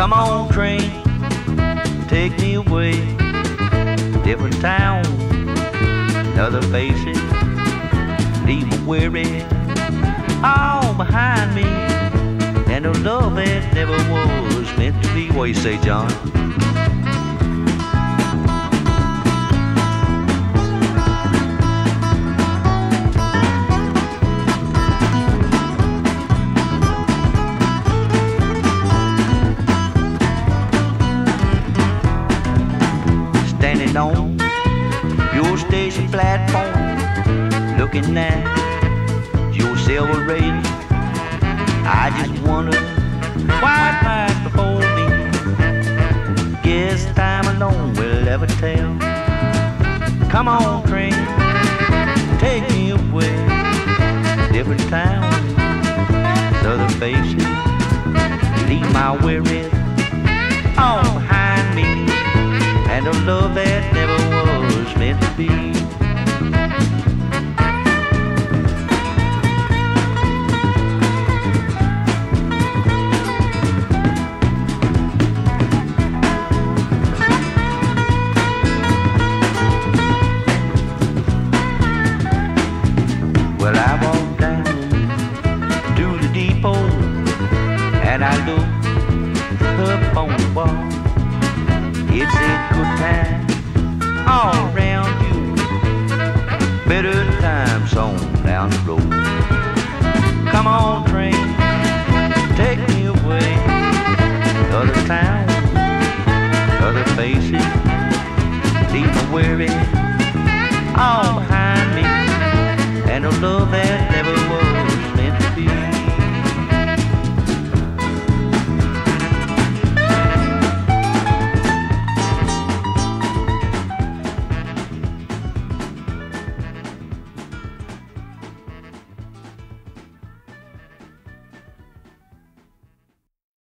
on, train, take me away. Different town, other faces, leave me weary, all behind me. And a love that never was meant to be. What you say, John? Standing on your station platform, looking at your silver rail. I just wonder why it passed before me. Guess time alone will ever tell. Come on, train, take me away. Different towns, other faces, leave my worries and a love that never was meant to be. Well, I walked down to the depot and I looked up on the wall. Better times on down the road. Come on, train, take me away. Other towns, other faces, me weary all